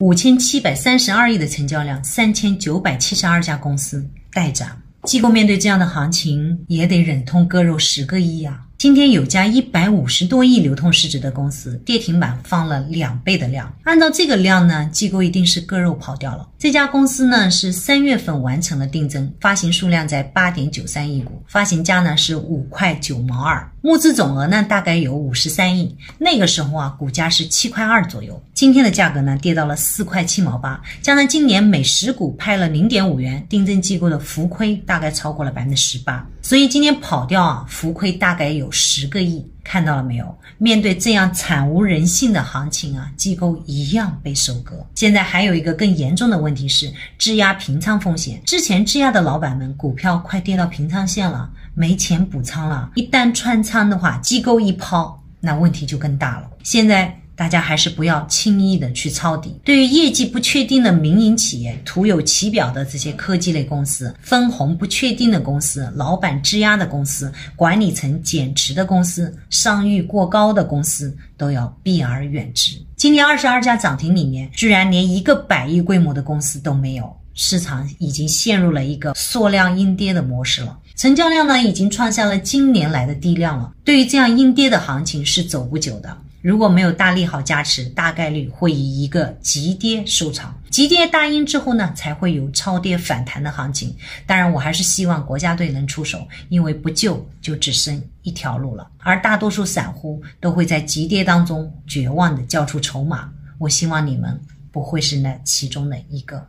五千七百三十二亿的成交量，三千九百七十二家公司待涨。机构面对这样的行情，也得忍痛割肉十个亿啊！今天有家一百五十多亿流通市值的公司跌停板放了两倍的量，按照这个量呢，机构一定是割肉跑掉了。这家公司呢是三月份完成了定增，发行数量在八点九三亿股，发行价呢是五块九毛二，募资总额呢大概有五十三亿。那个时候啊，股价是七块二左右，今天的价格呢跌到了四块七毛八，加上今年每十股派了零点五元，定增机构的浮亏大概超过了百分之十八，所以今天跑掉啊，浮亏大概有。十个亿，看到了没有？面对这样惨无人性的行情啊，机构一样被收割。现在还有一个更严重的问题是质押平仓风险。之前质押的老板们，股票快跌到平仓线了，没钱补仓了，一旦穿仓的话，机构一抛，那问题就更大了。现在。大家还是不要轻易的去抄底。对于业绩不确定的民营企业、徒有其表的这些科技类公司、分红不确定的公司、老板质押的公司、管理层减持的公司、商誉过高的公司，都要避而远之。今年二十二家涨停里面，居然连一个百亿规模的公司都没有，市场已经陷入了一个缩量阴跌的模式了。成交量呢，已经创下了今年来的低量了。对于这样阴跌的行情，是走不久的。如果没有大利好加持，大概率会以一个急跌收场。急跌大阴之后呢，才会有超跌反弹的行情。当然，我还是希望国家队能出手，因为不救就只剩一条路了。而大多数散户都会在急跌当中绝望的交出筹码。我希望你们不会是那其中的一个。